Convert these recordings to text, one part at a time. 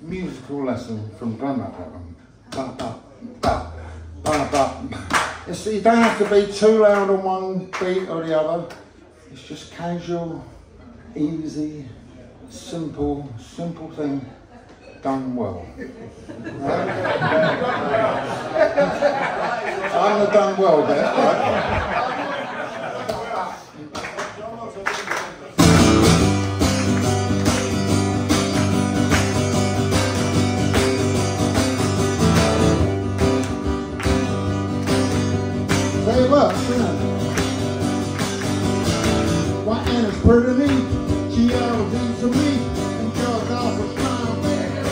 musical lesson from grandmother. Ba, ba, ba, ba, ba. It's, you don't have to be too loud on one beat or the other. It's just casual, easy, simple, simple thing done well. I'm the done well bit, right? What, Why Anna's pretty to me, she always to me, and just off a smile, baby,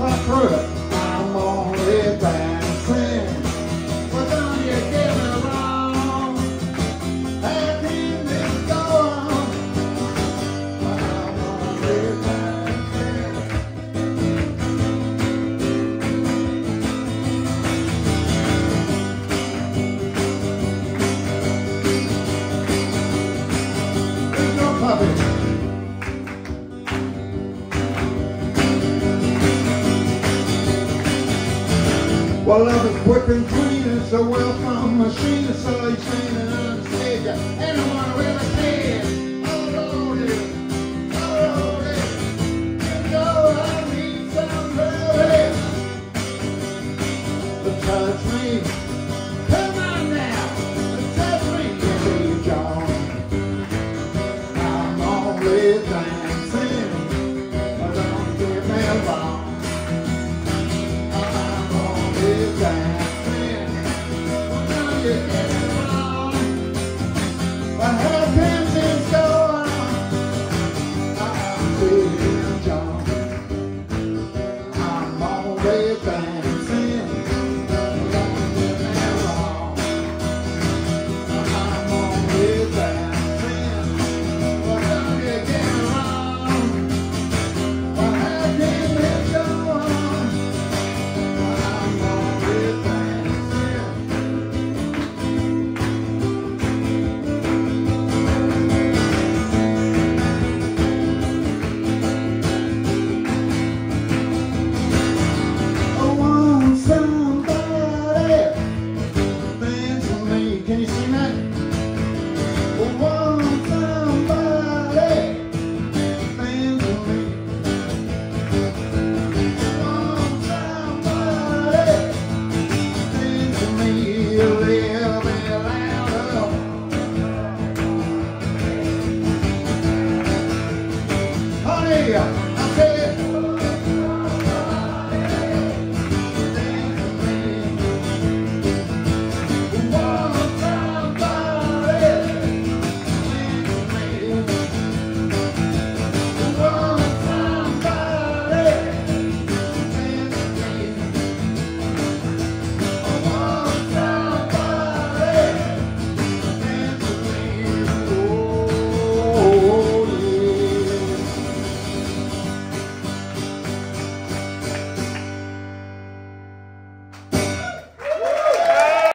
Clap Well, is quick and clean, it's a welcome machine, so they sing and unstage.